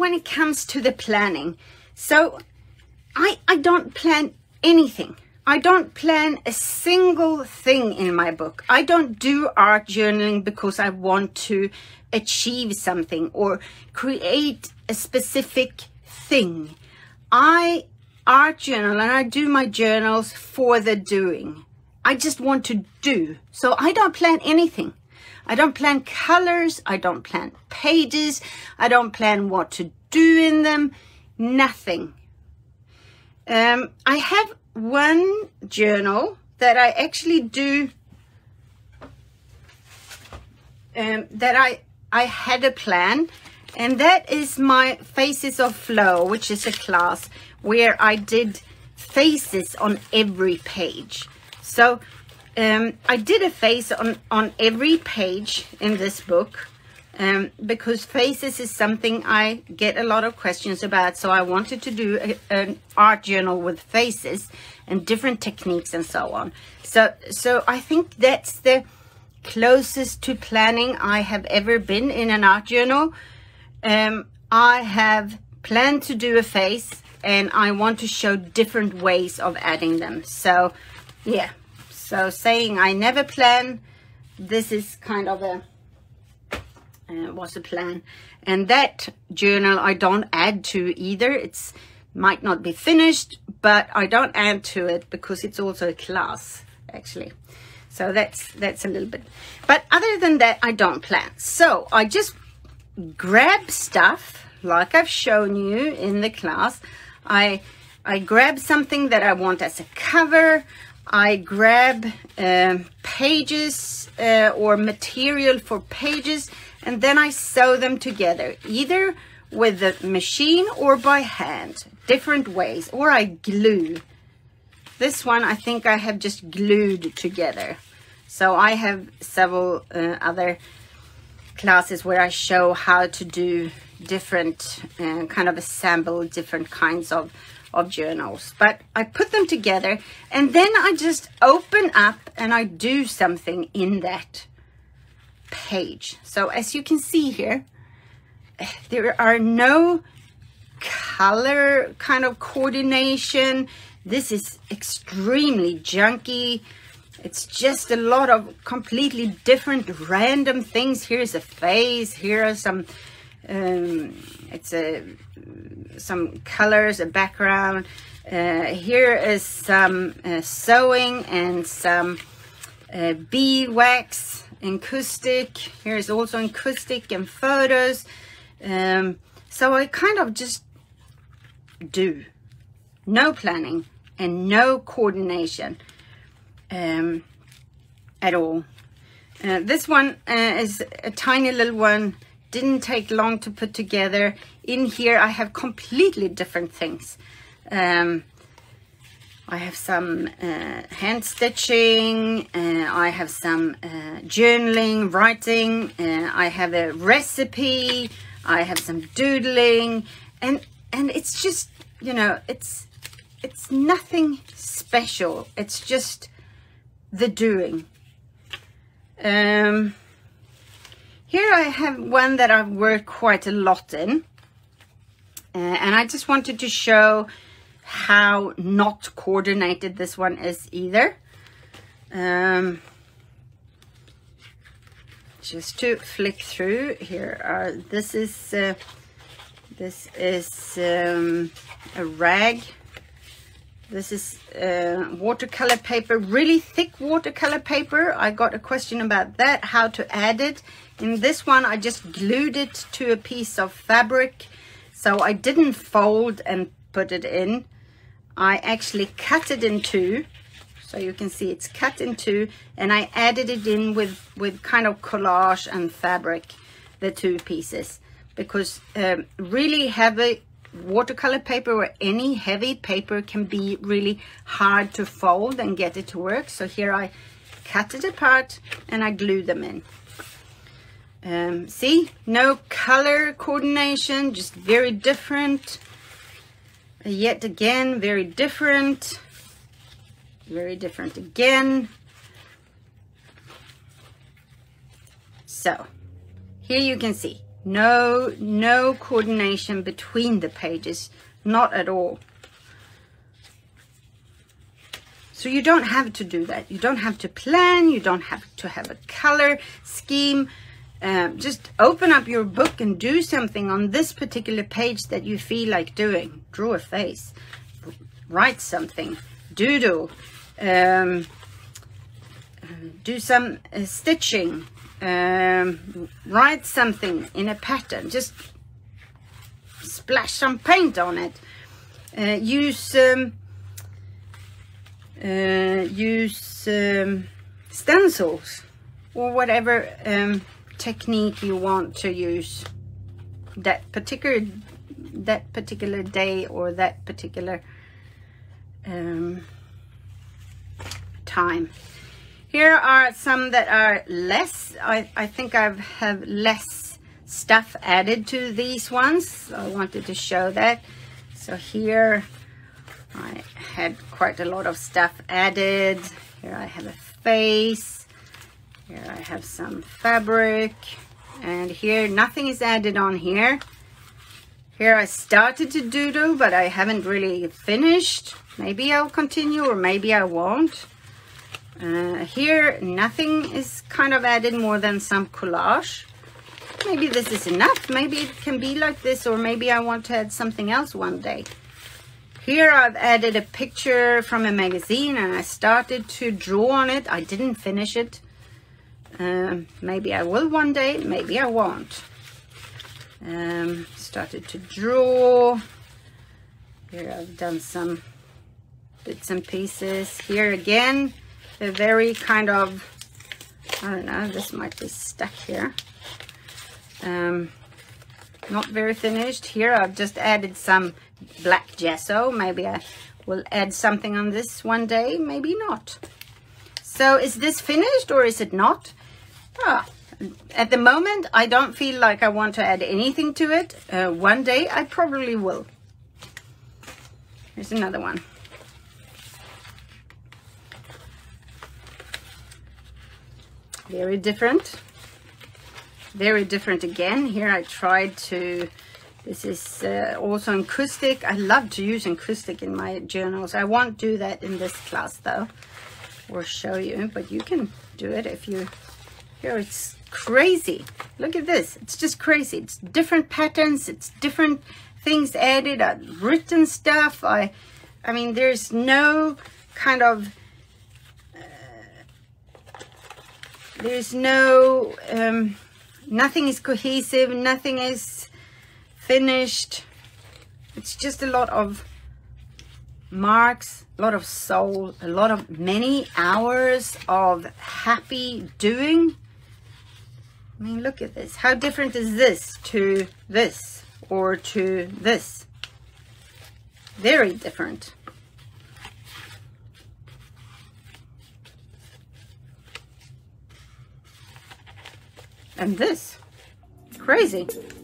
when it comes to the planning, so I, I don't plan anything. I don't plan a single thing in my book. I don't do art journaling because I want to achieve something or create a specific thing. I art journal and I do my journals for the doing. I just want to do. So I don't plan anything. I don't plan colors. I don't plan pages. I don't plan what to do in them. Nothing. Um, I have one journal that I actually do um, that I I had a plan and that is my Faces of Flow which is a class where I did faces on every page so um, I did a face on on every page in this book um, because faces is something I get a lot of questions about. So I wanted to do a, an art journal with faces and different techniques and so on. So, so I think that's the closest to planning I have ever been in an art journal. Um, I have planned to do a face and I want to show different ways of adding them. So yeah, so saying I never plan, this is kind of a uh, was a plan? And that journal I don't add to either. It's might not be finished but I don't add to it because it's also a class actually. So that's that's a little bit. But other than that I don't plan. So I just grab stuff like I've shown you in the class. I I grab something that I want as a cover I grab uh, pages uh, or material for pages and then I sew them together either with the machine or by hand different ways or I glue. This one I think I have just glued together. So I have several uh, other classes where I show how to do different uh, kind of assemble different kinds of of journals but I put them together and then I just open up and I do something in that page. So as you can see here, there are no color kind of coordination. This is extremely junky. It's just a lot of completely different random things. Here's a face. Here are some, um, it's a, some colors, a background. Uh, here is some uh, sewing and some uh, beeswax encaustic. Here's also encaustic and photos. Um, so I kind of just do. No planning and no coordination um, at all. Uh, this one uh, is a tiny little one didn't take long to put together in here I have completely different things um, I have some uh, hand stitching, uh, I have some uh, journaling, writing, uh, I have a recipe, I have some doodling, and and it's just, you know, it's it's nothing special. It's just the doing. Um, here I have one that I've worked quite a lot in. Uh, and I just wanted to show how not coordinated this one is either. Um, just to flick through here this is uh, this is um, a rag this is uh, watercolor paper really thick watercolor paper I got a question about that how to add it in this one I just glued it to a piece of fabric. So I didn't fold and put it in. I actually cut it in two. So you can see it's cut in two. And I added it in with with kind of collage and fabric the two pieces. Because um, really heavy watercolor paper or any heavy paper can be really hard to fold and get it to work. So here I cut it apart and I glue them in um, see no color coordination just very different yet again very different very different again so here you can see No, no coordination between the pages, not at all. So you don't have to do that. You don't have to plan. You don't have to have a color scheme. Um, just open up your book and do something on this particular page that you feel like doing. Draw a face. Write something. Doodle. Um, do some uh, stitching. Um, write something in a pattern. Just splash some paint on it. Uh, use um, uh, use um, stencils or whatever um, technique you want to use that particular that particular day or that particular um, time. Here are some that are less. I, I think I have less stuff added to these ones. I wanted to show that. So here I had quite a lot of stuff added. Here I have a face. Here I have some fabric. And here nothing is added on here. Here I started to doodle, but I haven't really finished. Maybe I'll continue or maybe I won't. Uh, here nothing is kind of added more than some collage. Maybe this is enough. Maybe it can be like this or maybe I want to add something else one day. Here I've added a picture from a magazine and I started to draw on it. I didn't finish it. Um, maybe I will one day, maybe I won't. Um, started to draw. Here I've done some bits and pieces. Here again, a very kind of, I don't know, this might be stuck here. Um, not very finished. Here I've just added some black gesso. Maybe I will add something on this one day, maybe not. So is this finished or is it not? Ah, at the moment, I don't feel like I want to add anything to it. Uh, one day I probably will. Here's another one. Very different. Very different again. Here I tried to this is uh, also encaustic. I love to use encaustic in my journals. I won't do that in this class though, or show you, but you can do it if you, here it's crazy. Look at this, it's just crazy. It's different patterns, it's different things added, I've written stuff. I, I mean, there's no kind of, uh, there's no, um, nothing is cohesive, nothing is finished. It's just a lot of marks, a lot of soul, a lot of many hours of happy doing. I mean, look at this. How different is this to this or to this? Very different. And this. Crazy okay